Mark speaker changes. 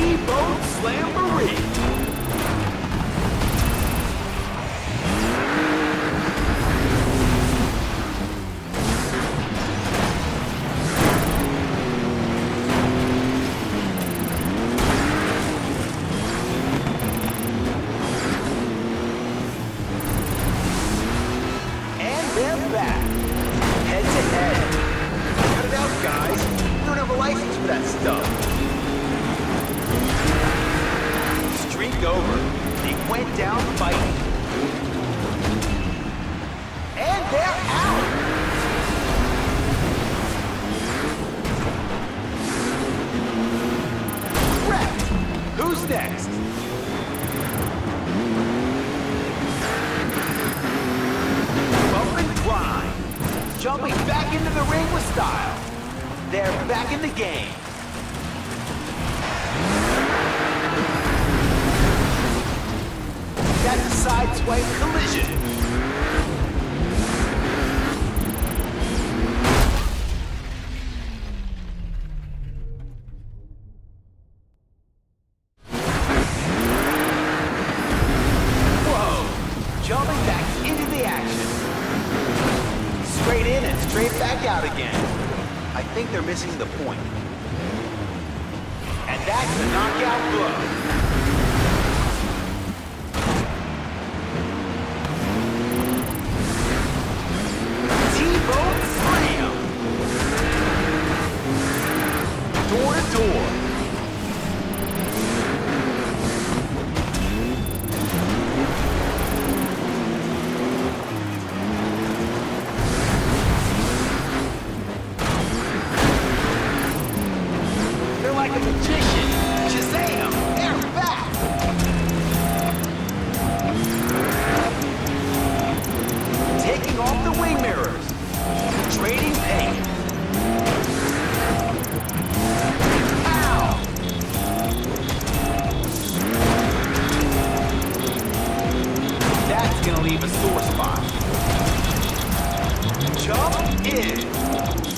Speaker 1: T-Bone Slamboree. Over. They went down fighting. And they're out. Wrecked. Who's next? Bump and grind. Jumping back into the ring with style. They're back in the game. Straight back out again. I think they're missing the point. And that's the knockout blow. Gonna leave a sore spot. Jump in!